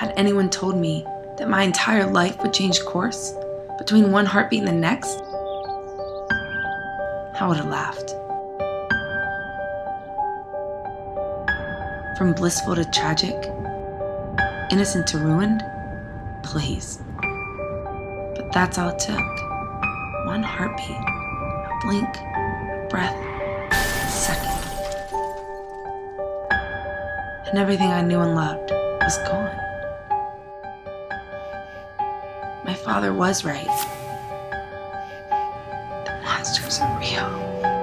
Had anyone told me that my entire life would change course between one heartbeat and the next, I would have laughed. From blissful to tragic, innocent to ruined, please. But that's all it took. One heartbeat, a blink, a breath, a second. And everything I knew and loved was gone. My father was right. The monsters are real.